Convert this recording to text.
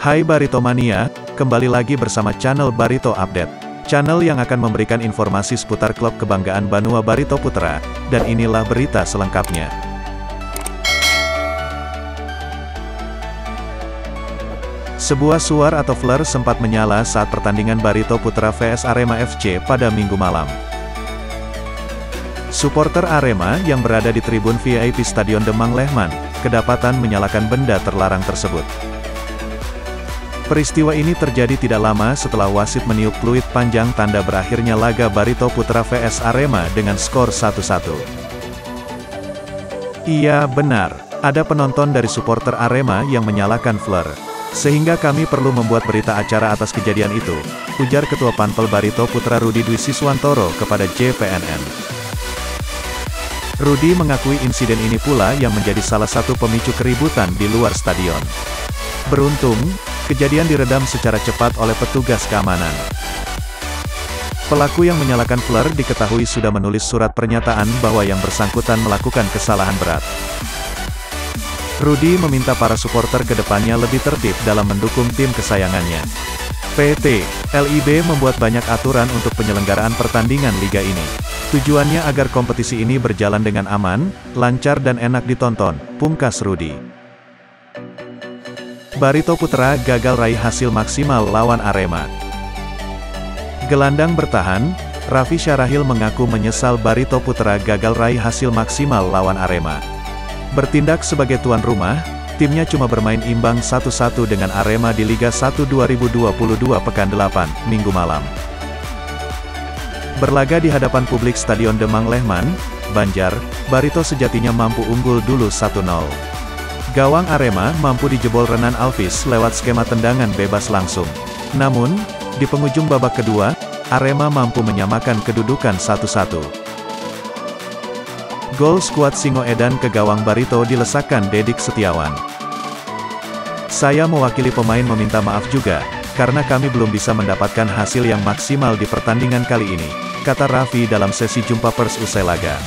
Hai Barito Mania, kembali lagi bersama channel Barito Update. Channel yang akan memberikan informasi seputar klub kebanggaan Banua Barito Putra, dan inilah berita selengkapnya. Sebuah suar atau flare sempat menyala saat pertandingan Barito Putra vs Arema FC pada minggu malam. Supporter Arema yang berada di tribun VIP Stadion Demang Lehman, kedapatan menyalakan benda terlarang tersebut. Peristiwa ini terjadi tidak lama setelah wasit meniup fluid panjang tanda berakhirnya laga Barito Putra vs Arema dengan skor 1-1. Iya, benar. Ada penonton dari supporter Arema yang menyalakan flare. Sehingga kami perlu membuat berita acara atas kejadian itu, ujar Ketua Panpel Barito Putra Rudi Dwi Siswantoro kepada JPNN. Rudi mengakui insiden ini pula yang menjadi salah satu pemicu keributan di luar stadion. Beruntung, kejadian diredam secara cepat oleh petugas keamanan. Pelaku yang menyalakan flare diketahui sudah menulis surat pernyataan bahwa yang bersangkutan melakukan kesalahan berat. Rudi meminta para supporter ke depannya lebih tertib dalam mendukung tim kesayangannya. PT LIB membuat banyak aturan untuk penyelenggaraan pertandingan liga ini. Tujuannya agar kompetisi ini berjalan dengan aman, lancar dan enak ditonton, pungkas Rudi. Barito Putra gagal raih hasil maksimal lawan Arema. Gelandang bertahan, Raffi Syarahil mengaku menyesal Barito Putra gagal raih hasil maksimal lawan Arema. Bertindak sebagai tuan rumah, timnya cuma bermain imbang 1-1 dengan Arema di Liga 1 2022 Pekan 8, Minggu malam. Berlaga di hadapan publik Stadion Demang Lehman, Banjar, Barito sejatinya mampu unggul dulu 1-0. Gawang Arema mampu dijebol Renan Alvis lewat skema tendangan bebas langsung. Namun, di penghujung babak kedua, Arema mampu menyamakan kedudukan 1-1. Gol skuad Singo Edan ke gawang Barito dilesakkan Dedik Setiawan. Saya mewakili pemain meminta maaf juga, karena kami belum bisa mendapatkan hasil yang maksimal di pertandingan kali ini, kata Raffi dalam sesi jumpa pers usai laga.